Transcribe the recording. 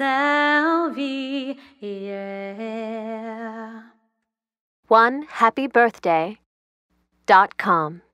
la yeah. One happy birthday dot com.